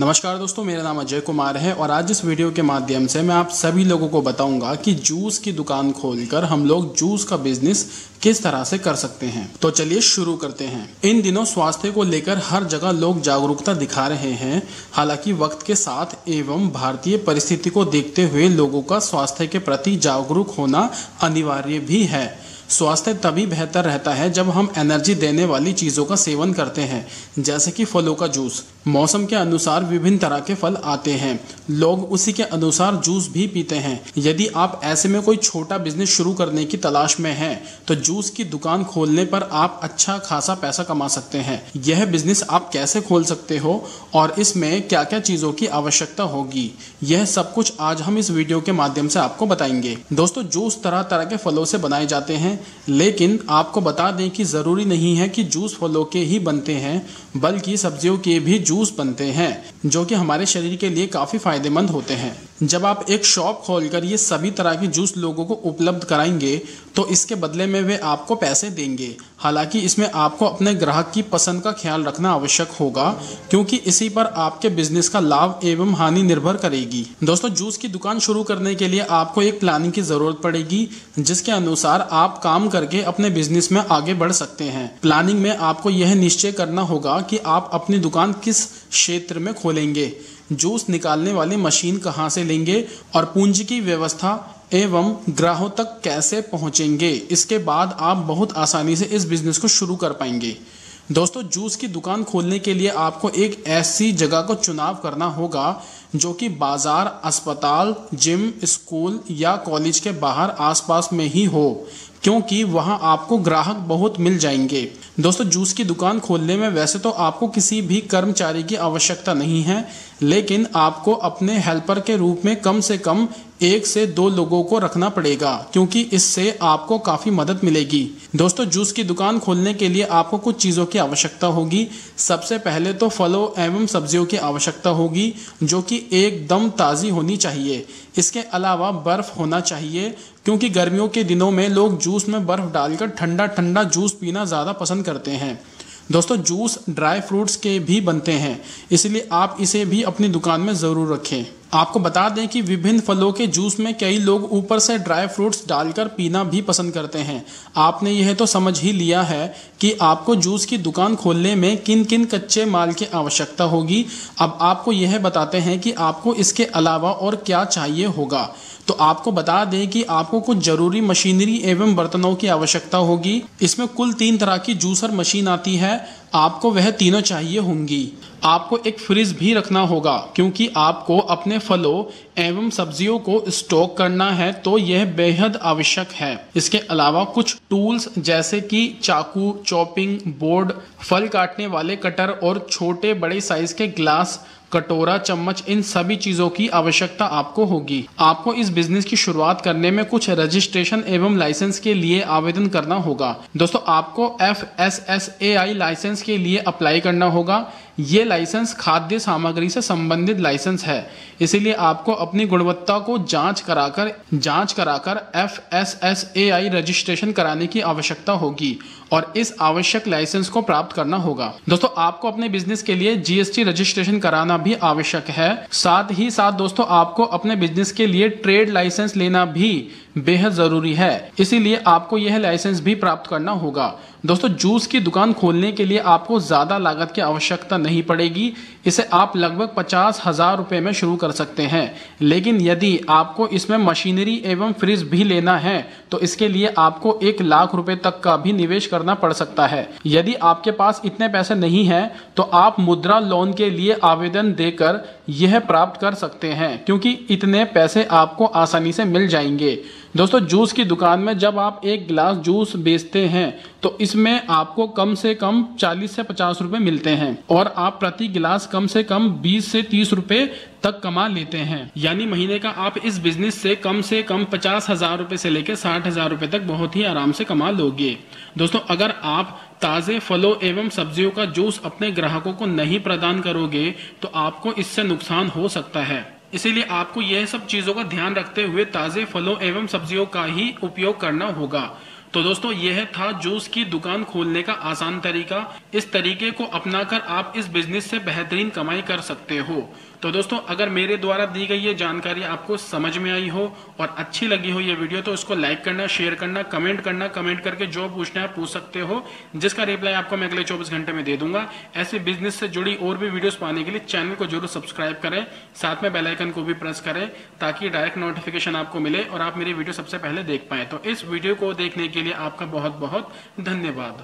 नमस्कार दोस्तों, मेरा नाम अजय कुमार है और आज इस वीडियो के माध्यम से मैं आप सभी लोगों को बताऊँगा कि जूस की दुकान खोलकर हम लोग जूस का बिज़नेस किस तरह से कर सकते हैं। तो चलिए शुरू करते हैं। इन दिनों स्वास्थ्य को लेकर हर जगह लोग जागरूकता दिखा रहे हैं। हालाँकि वक्त के साथ एवं भारतीय परिस्थिति को देखते हुए लोगों का स्वास्थ्य के प्रति जागरूक होना अनिवार्य भी है। स्वास्थ्य तभी बेहतर रहता है जब हम एनर्जी देने वाली चीज़ों का सेवन करते हैं, जैसे कि फलों का जूस। मौसम के अनुसार विभिन्न तरह के फल आते हैं। लोग उसी के अनुसार जूस भी पीते हैं। यदि आप ऐसे में कोई छोटा बिज़नेस शुरू करने की तलाश में हैं तो जूस की दुकान खोलने पर आप अच्छा खासा पैसा कमा सकते हैं। यह बिज़नेस आप कैसे खोल सकते हो और इसमें क्या क्या चीज़ों की आवश्यकता होगी, यह सब कुछ आज हम इस वीडियो के माध्यम से आपको बताएँगे। दोस्तों, जूस तरह तरह के फलों से बनाए जाते हैं। लेकिन आपको बता दें कि ज़रूरी नहीं है कि जूस फलों के ही बनते हैं, बल्कि सब्जियों के भी जूस बनते हैं, जो कि हमारे शरीर के लिए काफ़ी फ़ायदेमंद होते हैं। जब आप एक शॉप खोलकर ये सभी तरह के जूस लोगों को उपलब्ध कराएँगे तो इसके बदले में वे आपको पैसे देंगे। हालाँकि इसमें आपको अपने ग्राहक की पसंद का ख्याल रखना आवश्यक होगा, क्योंकि इसी पर आपके बिज़नेस का लाभ एवं हानि निर्भर करेगी। दोस्तों, जूस की दुकान शुरू करने के लिए आपको एक प्लानिंग की ज़रूरत पड़ेगी, जिसके अनुसार आप काम करके अपने बिज़नेस में आगे बढ़ सकते हैं। प्लानिंग में आपको यह निश्चय करना होगा कि आप अपनी दुकान किस क्षेत्र में खोलेंगे। जूस निकालने वाली मशीन कहाँ से लेंगे और पूंजी की व्यवस्था एवं ग्राहों तक कैसे पहुँचेंगे? इसके बाद आप बहुत आसानी से इस बिज़नेस को शुरू कर पाएँगे। दोस्तों, जूस की दुकान खोलने के लिए आपको एक ऐसी जगह को चुनाव करना होगा जो कि बाज़ार, अस्पताल, जिम, स्कूल या कॉलेज के बाहर आसपास में ही हो, क्योंकि वहाँ आपको ग्राहक बहुत मिल जाएँगे। दोस्तों, जूस की दुकान खोलने में वैसे तो आपको किसी भी कर्मचारी की आवश्यकता नहीं है, लेकिन आपको अपने हेल्पर के रूप में कम से कम एक से दो लोगों को रखना पड़ेगा, क्योंकि इससे आपको काफ़ी मदद मिलेगी। दोस्तों, जूस की दुकान खोलने के लिए आपको कुछ चीज़ों की आवश्यकता होगी। सबसे पहले तो फलों एवं सब्जियों की आवश्यकता होगी, जो कि एकदम ताज़ी होनी चाहिए। इसके अलावा बर्फ़ होना चाहिए, क्योंकि गर्मियों के दिनों में लोग जूस में बर्फ़ डालकर ठंडा ठंडा जूस पीना ज़्यादा पसंद करते हैं। दोस्तों, जूस ड्राई फ्रूट्स के भी बनते हैं, इसलिए आप इसे भी अपनी दुकान में ज़रूर रखें। आपको बता दें कि विभिन्न फलों के जूस में कई लोग ऊपर से ड्राई फ्रूट्स डालकर पीना भी पसंद करते हैं। आपने यह तो समझ ही लिया है कि आपको जूस की दुकान खोलने में किन किन कच्चे माल की आवश्यकता होगी। अब आपको यह बताते हैं कि आपको इसके अलावा और क्या चाहिए होगा। तो आपको बता दें कि आपको कुछ ज़रूरी मशीनरी एवं बर्तनों की आवश्यकता होगी। इसमें कुल तीन तरह की जूसर मशीन आती है। आपको वह तीनों चाहिए होंगी। आपको एक फ्रिज भी रखना होगा, क्योंकि आपको अपने फलों एवं सब्जियों को स्टॉक करना है तो यह बेहद आवश्यक है। इसके अलावा कुछ टूल्स जैसे कि चाकू, चॉपिंग बोर्ड, फल काटने वाले कटर और छोटे बड़े साइज़ के ग्लास, कटोरा, चम्मच, इन सभी चीज़ों की आवश्यकता आपको होगी। आपको इस बिज़नेस की शुरुआत करने में कुछ रजिस्ट्रेशन एवं लाइसेंस के लिए आवेदन करना होगा। दोस्तों, आपको F S S A I license के लिए अप्लाई करना होगा। ये लाइसेंस खाद्य सामग्री से संबंधित लाइसेंस है। इसीलिए आपको अपनी गुणवत्ता को जाँच कराकर जाँच कराकर F S S A I registration कराने की आवश्यकता होगी और इस आवश्यक लाइसेंस को प्राप्त करना होगा। दोस्तों, आपको अपने बिज़नेस के लिए जीएसटी रजिस्ट्रेशन कराना भी आवश्यक है। साथ ही साथ दोस्तों, आपको अपने बिज़नेस के लिए ट्रेड लाइसेंस लेना भी बेहद ज़रूरी है। इसीलिए आपको यह लाइसेंस भी प्राप्त करना होगा। दोस्तों, जूस की दुकान खोलने के लिए आपको ज़्यादा लागत की आवश्यकता नहीं पड़ेगी। इसे आप लगभग पचास हज़ार रुपए में शुरू कर सकते हैं। लेकिन यदि आपको इसमें मशीनरी एवं फ्रिज भी लेना है तो इसके लिए आपको एक लाख रुपए तक का भी निवेश करना पड़ सकता है। यदि आपके पास इतने पैसे नहीं है तो आप मुद्रा लोन के लिए आवेदन देकर यह प्राप्त कर सकते हैं, क्योंकि इतने पैसे आपको आसानी से मिल जाएँगे। दोस्तों, जूस की दुकान में जब आप एक गिलास जूस बेचते हैं तो इसमें आपको कम से कम 40 से 50 रुपए मिलते हैं और आप प्रति गिलास कम से कम 20 से 30 रुपए तक कमा लेते हैं। यानी महीने का आप इस बिज़नेस से कम से कम पचास हज़ार रुपए से लेकर साठ हज़ार रुपए तक बहुत ही आराम से कमा लोगे। दोस्तों, अगर आप ताज़े फलों एवं सब्जियों का जूस अपने ग्राहकों को नहीं प्रदान करोगे तो आपको इससे नुकसान हो सकता है। इसीलिए आपको यह सब चीज़ों का ध्यान रखते हुए ताज़े फलों एवं सब्जियों का ही उपयोग करना होगा। तो दोस्तों, यह था जूस की दुकान खोलने का आसान तरीका। इस तरीके को अपनाकर आप इस बिज़नेस से बेहतरीन कमाई कर सकते हो। तो दोस्तों, अगर मेरे द्वारा दी गई ये जानकारी आपको समझ में आई हो और अच्छी लगी हो ये वीडियो तो इसको लाइक करना, शेयर करना, कमेंट करना, कमेंट करके जो पूछना है पूछ सकते हो, जिसका रिप्लाई आपको मैं अगले 24 घंटे में दे दूँगा। ऐसे बिज़नेस से जुड़ी और भी वीडियोस पाने के लिए चैनल को ज़रूर सब्सक्राइब करें, साथ में बेलाइकन को भी प्रेस करें, ताकि डायरेक्ट नोटिफिकेशन आपको मिले और आप मेरी वीडियो सबसे पहले देख पाए। तो इस वीडियो को देखने के लिए आपका बहुत बहुत धन्यवाद।